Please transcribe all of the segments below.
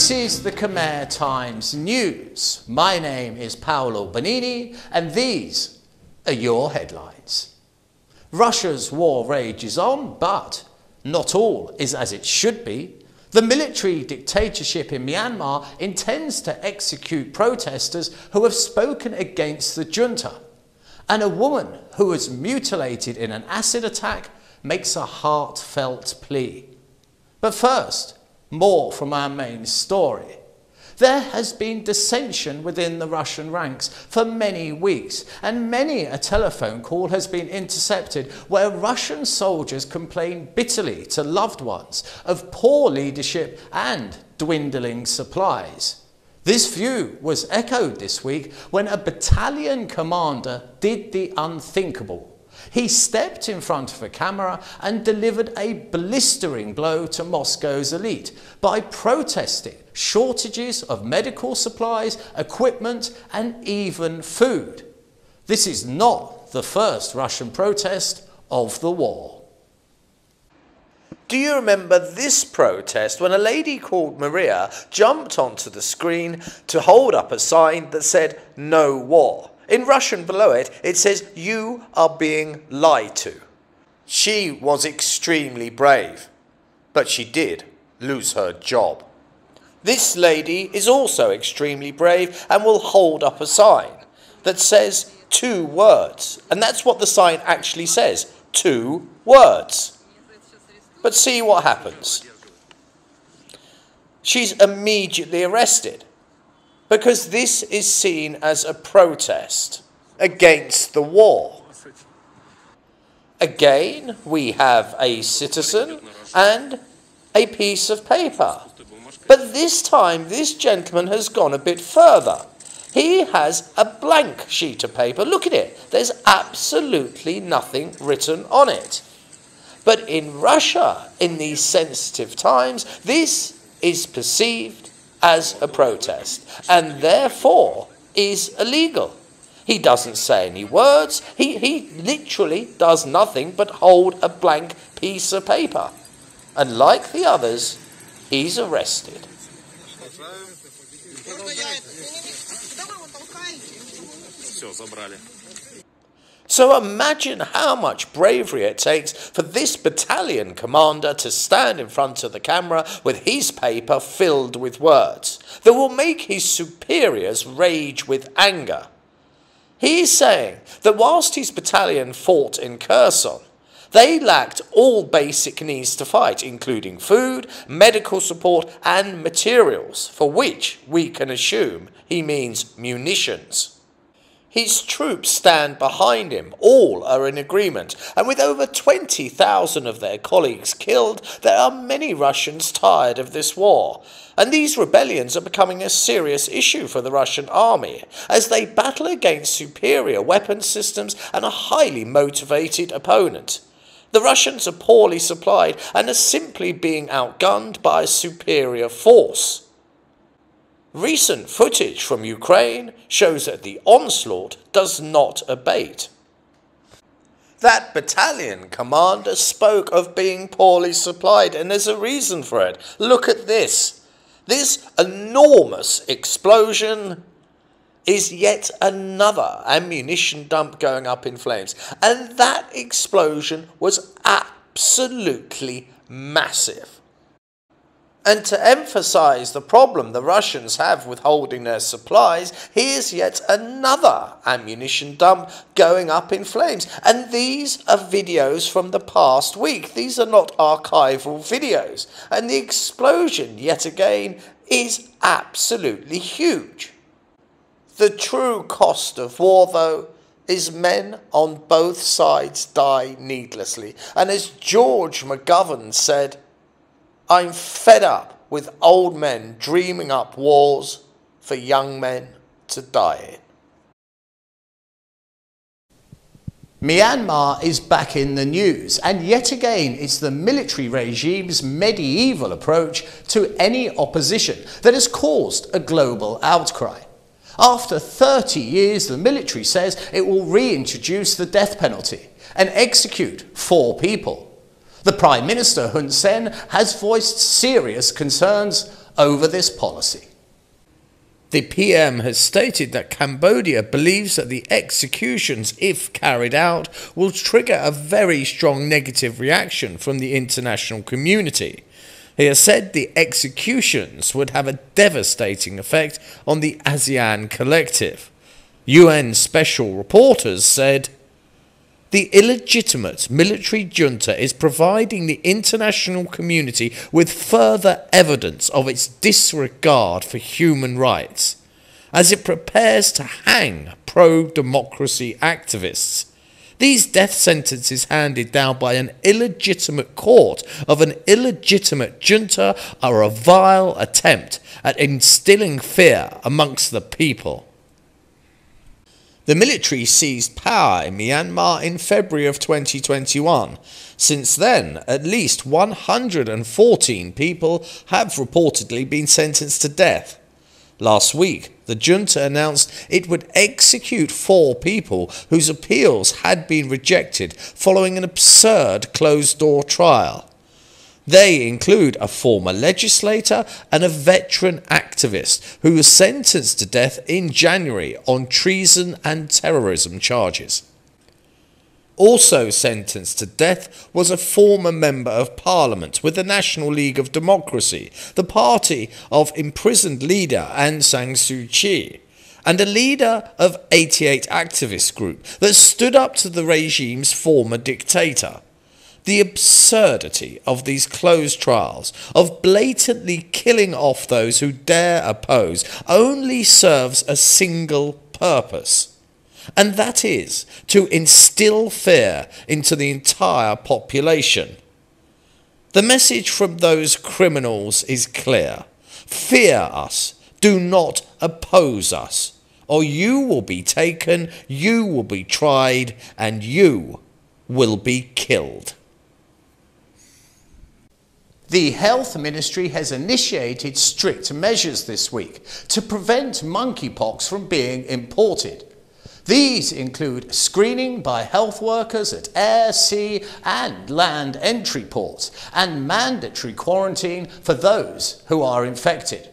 This is the Khmer Times News. My name is Paolo Bonini, and these are your headlines. Russia's war rages on, but not all is as it should be. The military dictatorship in Myanmar intends to execute protesters who have spoken against the junta. And a woman who was mutilated in an acid attack makes a heartfelt plea. But first, more from our main story. There has been dissension within the Russian ranks for many weeks, and many a telephone call has been intercepted where Russian soldiers complain bitterly to loved ones of poor leadership and dwindling supplies. This view was echoed this week when a battalion commander did the unthinkable he stepped in front of a camera and delivered a blistering blow to Moscow's elite by protesting shortages of medical supplies, equipment, and even food. This is not the first Russian protest of the war. Do you remember this protest when a lady called Maria jumped onto the screen to hold up a sign that said no war? In Russian below it, it says, You are being lied to. She was extremely brave, but she did lose her job. This lady is also extremely brave and will hold up a sign that says two words. And that's what the sign actually says two words. But see what happens. She's immediately arrested because this is seen as a protest against the war. Again, we have a citizen and a piece of paper. But this time, this gentleman has gone a bit further. He has a blank sheet of paper. Look at it. There's absolutely nothing written on it. But in Russia, in these sensitive times, this is perceived as a protest and therefore is illegal. He doesn't say any words. He, he literally does nothing but hold a blank piece of paper. And like the others, he's arrested. Все, забрали. So imagine how much bravery it takes for this battalion commander to stand in front of the camera with his paper filled with words that will make his superiors rage with anger. He is saying that whilst his battalion fought in Kherson, they lacked all basic needs to fight, including food, medical support, and materials, for which we can assume he means munitions. His troops stand behind him. All are in agreement. And with over 20,000 of their colleagues killed, there are many Russians tired of this war. And these rebellions are becoming a serious issue for the Russian army as they battle against superior weapon systems and a highly motivated opponent. The Russians are poorly supplied and are simply being outgunned by a superior force. Recent footage from Ukraine shows that the onslaught does not abate. That battalion commander spoke of being poorly supplied, and there's a reason for it. Look at this. This enormous explosion is yet another ammunition dump going up in flames. And that explosion was absolutely massive. And to emphasize the problem the Russians have with holding their supplies, here's yet another ammunition dump going up in flames. And these are videos from the past week. These are not archival videos. And the explosion, yet again, is absolutely huge. The true cost of war, though, is men on both sides die needlessly. And as George McGovern said, I'm fed up with old men dreaming up wars for young men to die in. Myanmar is back in the news, and yet again it's the military regime's medieval approach to any opposition that has caused a global outcry. After 30 years, the military says it will reintroduce the death penalty and execute four people. The Prime Minister, Hun Sen, has voiced serious concerns over this policy. The PM has stated that Cambodia believes that the executions, if carried out, will trigger a very strong negative reaction from the international community. He has said the executions would have a devastating effect on the ASEAN collective. UN special reporters said, the illegitimate military junta is providing the international community with further evidence of its disregard for human rights as it prepares to hang pro democracy activists. These death sentences handed down by an illegitimate court of an illegitimate junta are a vile attempt at instilling fear amongst the people. The military seized power in Myanmar in February of 2021. Since then, at least 114 people have reportedly been sentenced to death. Last week, the junta announced it would execute four people whose appeals had been rejected following an absurd closed door trial. They include a former legislator and a veteran activist who was sentenced to death in January on treason and terrorism charges. Also sentenced to death was a former Member of Parliament with the National League of Democracy, the party of imprisoned leader Aung San Suu Kyi, and a leader of 88 activist group that stood up to the regime's former dictator. The absurdity of these closed trials, of blatantly killing off those who dare oppose, only serves a single purpose. And that is to instill fear into the entire population. The message from those criminals is clear fear us, do not oppose us, or you will be taken, you will be tried, and you will be killed. The Health Ministry has initiated strict measures this week to prevent monkeypox from being imported. These include screening by health workers at air, sea and land entry ports and mandatory quarantine for those who are infected.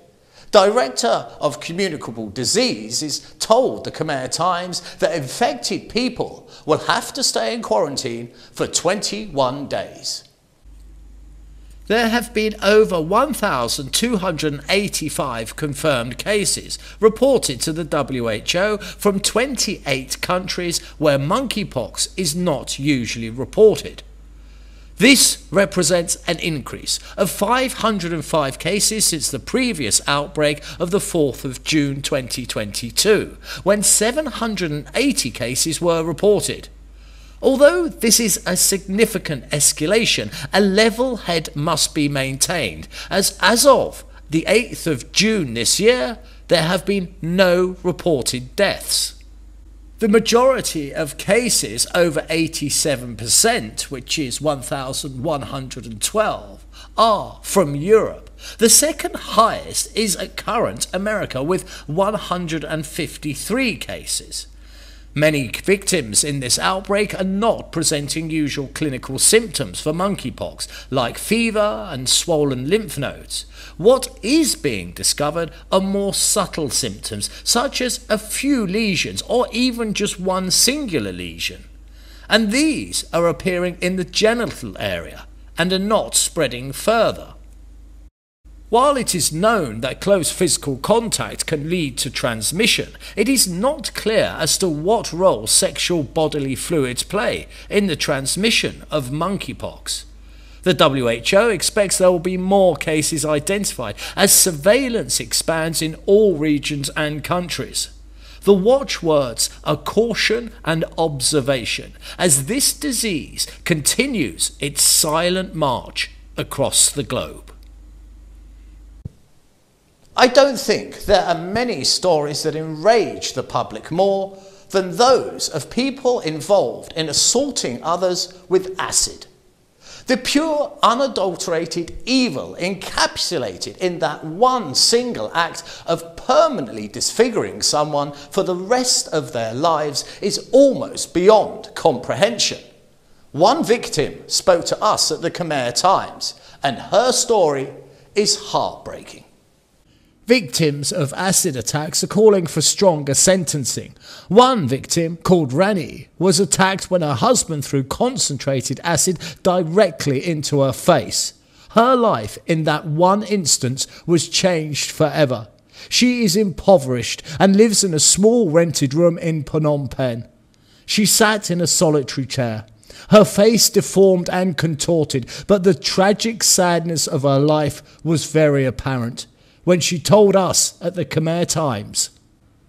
Director of Communicable Diseases told the Khmer Times that infected people will have to stay in quarantine for 21 days. There have been over 1,285 confirmed cases reported to the WHO from 28 countries where monkeypox is not usually reported. This represents an increase of 505 cases since the previous outbreak of the 4th of June 2022, when 780 cases were reported. Although this is a significant escalation, a level head must be maintained, as as of the 8th of June this year, there have been no reported deaths. The majority of cases, over 87%, which is 1,112, are from Europe. The second highest is at current America with 153 cases. Many victims in this outbreak are not presenting usual clinical symptoms for monkeypox, like fever and swollen lymph nodes. What is being discovered are more subtle symptoms, such as a few lesions or even just one singular lesion. And these are appearing in the genital area and are not spreading further. While it is known that close physical contact can lead to transmission, it is not clear as to what role sexual bodily fluids play in the transmission of monkeypox. The WHO expects there will be more cases identified as surveillance expands in all regions and countries. The watchwords are caution and observation as this disease continues its silent march across the globe. I don't think there are many stories that enrage the public more than those of people involved in assaulting others with acid. The pure, unadulterated evil encapsulated in that one single act of permanently disfiguring someone for the rest of their lives is almost beyond comprehension. One victim spoke to us at the Khmer Times, and her story is heartbreaking. Victims of acid attacks are calling for stronger sentencing. One victim, called Rani, was attacked when her husband threw concentrated acid directly into her face. Her life in that one instance was changed forever. She is impoverished and lives in a small rented room in Phnom Penh. She sat in a solitary chair, her face deformed and contorted, but the tragic sadness of her life was very apparent when she told us at the Khmer Times.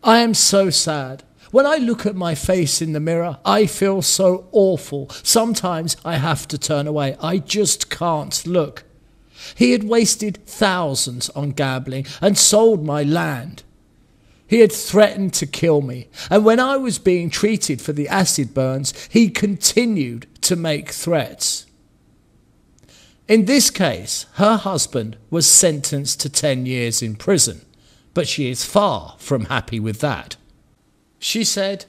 I am so sad. When I look at my face in the mirror, I feel so awful. Sometimes I have to turn away. I just can't look. He had wasted thousands on gambling and sold my land. He had threatened to kill me, and when I was being treated for the acid burns, he continued to make threats. In this case, her husband was sentenced to 10 years in prison, but she is far from happy with that. She said,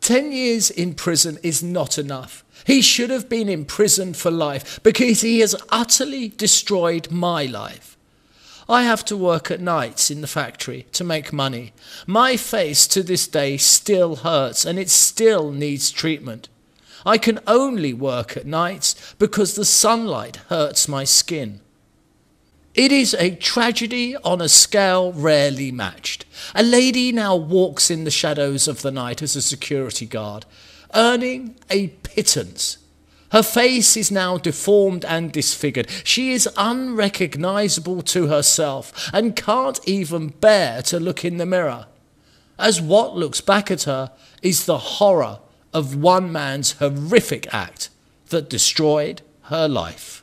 10 years in prison is not enough. He should have been in prison for life because he has utterly destroyed my life. I have to work at nights in the factory to make money. My face to this day still hurts and it still needs treatment. I can only work at nights because the sunlight hurts my skin. It is a tragedy on a scale rarely matched. A lady now walks in the shadows of the night as a security guard, earning a pittance. Her face is now deformed and disfigured. She is unrecognizable to herself and can't even bear to look in the mirror. As what looks back at her is the horror of one man's horrific act that destroyed her life.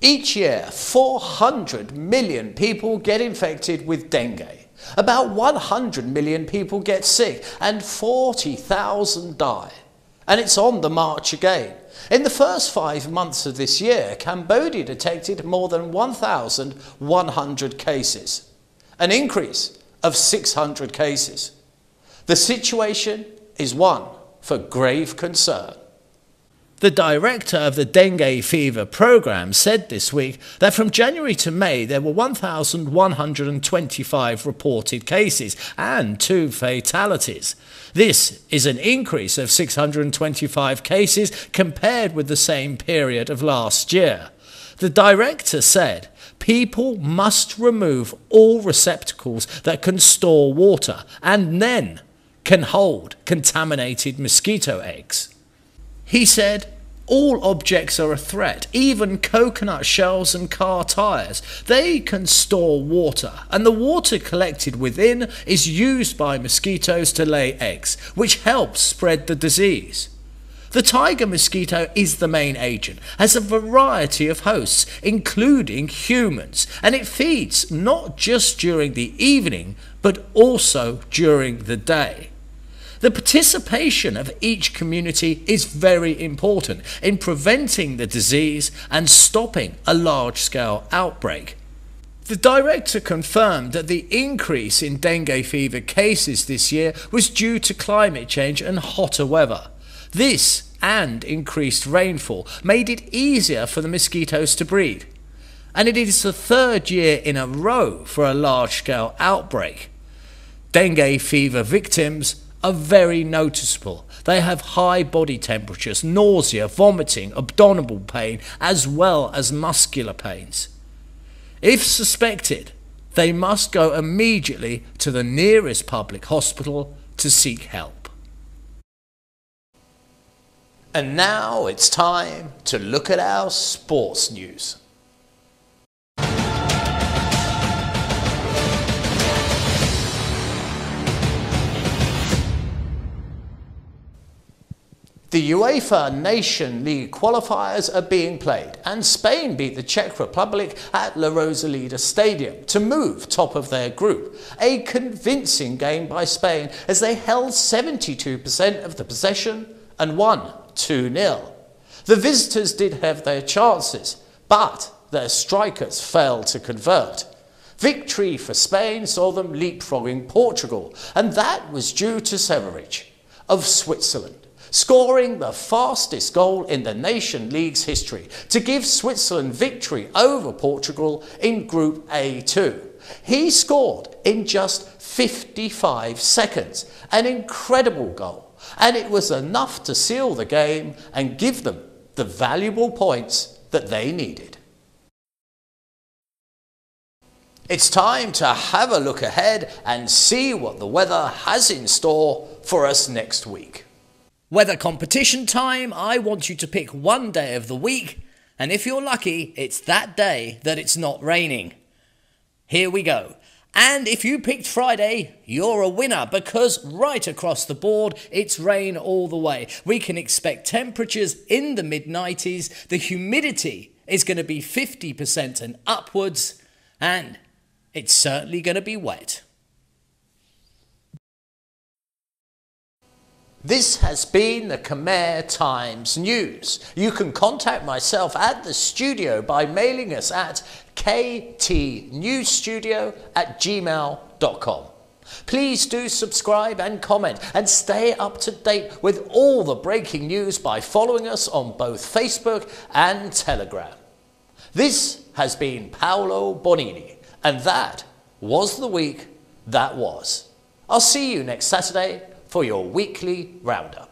Each year, 400 million people get infected with dengue. About 100 million people get sick and 40,000 die. And it's on the march again. In the first five months of this year, Cambodia detected more than 1,100 cases, an increase of 600 cases. The situation is one for grave concern. The director of the dengue fever program said this week that from January to May there were 1,125 reported cases and two fatalities. This is an increase of 625 cases compared with the same period of last year. The director said people must remove all receptacles that can store water and then can hold contaminated mosquito eggs. He said, all objects are a threat, even coconut shells and car tyres. They can store water, and the water collected within is used by mosquitoes to lay eggs, which helps spread the disease. The tiger mosquito is the main agent, has a variety of hosts, including humans, and it feeds not just during the evening, but also during the day. The participation of each community is very important in preventing the disease and stopping a large scale outbreak. The director confirmed that the increase in dengue fever cases this year was due to climate change and hotter weather. This and increased rainfall made it easier for the mosquitoes to breed. And it is the third year in a row for a large scale outbreak. Dengue fever victims are very noticeable. They have high body temperatures, nausea, vomiting, abdominal pain, as well as muscular pains. If suspected, they must go immediately to the nearest public hospital to seek help. And now it's time to look at our sports news. The UEFA Nation League qualifiers are being played, and Spain beat the Czech Republic at La Rosaleda Stadium to move top of their group. A convincing game by Spain as they held 72% of the possession and won 2 0. The visitors did have their chances, but their strikers failed to convert. Victory for Spain saw them leapfrogging Portugal, and that was due to Seferovic of Switzerland scoring the fastest goal in the Nation League's history to give Switzerland victory over Portugal in Group A2. He scored in just 55 seconds, an incredible goal, and it was enough to seal the game and give them the valuable points that they needed. It's time to have a look ahead and see what the weather has in store for us next week. Weather competition time. I want you to pick one day of the week, and if you're lucky, it's that day that it's not raining. Here we go. And if you picked Friday, you're a winner because right across the board, it's rain all the way. We can expect temperatures in the mid 90s, the humidity is going to be 50% and upwards, and it's certainly going to be wet. This has been the Khmer Times News. You can contact myself at the studio by mailing us at ktnewsstudio at gmail.com. Please do subscribe and comment and stay up to date with all the breaking news by following us on both Facebook and Telegram. This has been Paolo Bonini, and that was the week that was. I'll see you next Saturday for your weekly roundup.